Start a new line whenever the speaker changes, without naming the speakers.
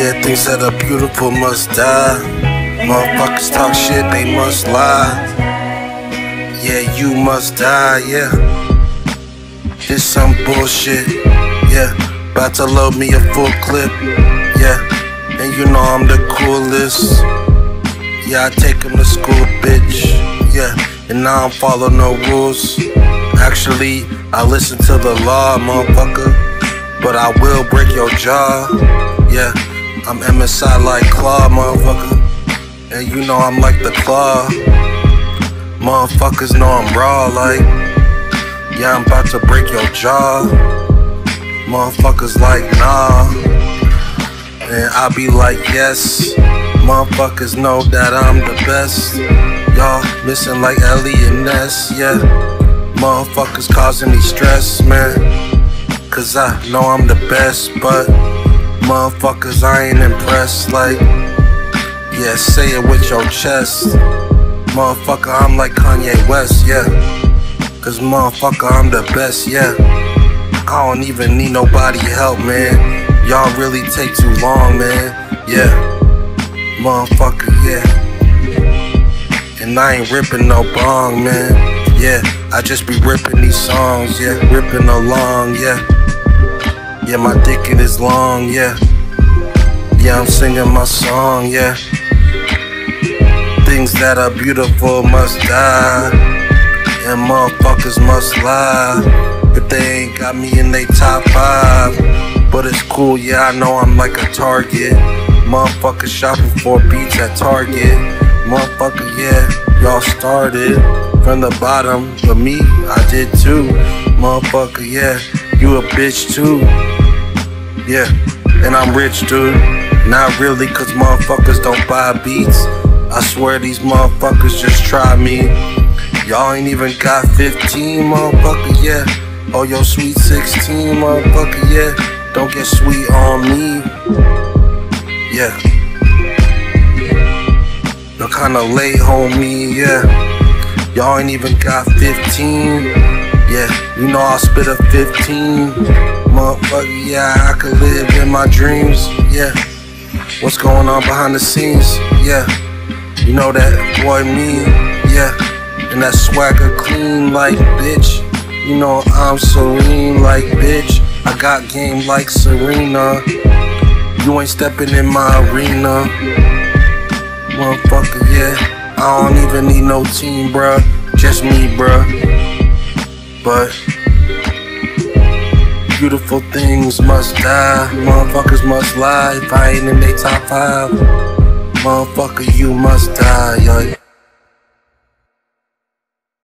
Yeah, things that are beautiful must die. Motherfuckers talk shit, they must lie. Yeah, you must die, yeah. This some bullshit, yeah. About to load me a full clip, yeah. And you know I'm the coolest. Yeah, I take him to school, bitch, yeah. And now I don't follow no rules. Actually, I listen to the law, motherfucker. But I will break your jaw, yeah. I'm MSI like Claw, motherfucker. And you know I'm like the Claw. Motherfuckers know I'm raw, like. Yeah, I'm about to break your jaw. Motherfuckers like, nah. And I be like, yes. Motherfuckers know that I'm the best. Y'all missing like Ellie and Ness, yeah. Motherfuckers causing me stress, man. Cause I know I'm the best, but Motherfuckers, I ain't impressed. Like, yeah, say it with your chest. Motherfucker, I'm like Kanye West, yeah. Cause motherfucker, I'm the best, yeah. I don't even need nobody help, man. Y'all really take too long, man. Yeah. Motherfucker, yeah. And I ain't ripping no bong, man. Yeah, I just be ripping these songs, yeah. Ripping along, yeah. Yeah, my dick it is long, yeah. Yeah, I'm singing my song, yeah. Things that are beautiful must die, and motherfuckers must lie if they ain't got me in they top five. But it's cool, yeah, I know I'm like a target. Motherfuckers shopping for beats at Target. Motherfucker, yeah, y'all started from the bottom, but me, I did too. Motherfucker, yeah, you a bitch too. Yeah, and I'm rich, dude. Not really, cause motherfuckers don't buy beats. I swear these motherfuckers just try me. Y'all ain't even got 15, motherfucker, yeah. Oh, yo, sweet 16, motherfucker, yeah. Don't get sweet on me. Yeah. You're kinda late, homie, yeah. Y'all ain't even got 15. Yeah, you know I'll spit a 15 motherfucker, yeah, I could live in my dreams, yeah. What's going on behind the scenes, yeah. You know that boy me, yeah. And that swagger clean like bitch. You know I'm serene like bitch. I got game like Serena. You ain't stepping in my arena. Motherfucker, yeah. I don't even need no team, bruh. Just me, bruh. But beautiful things must die. Motherfuckers must lie. If I ain't in they top five, motherfucker, you must die, yo.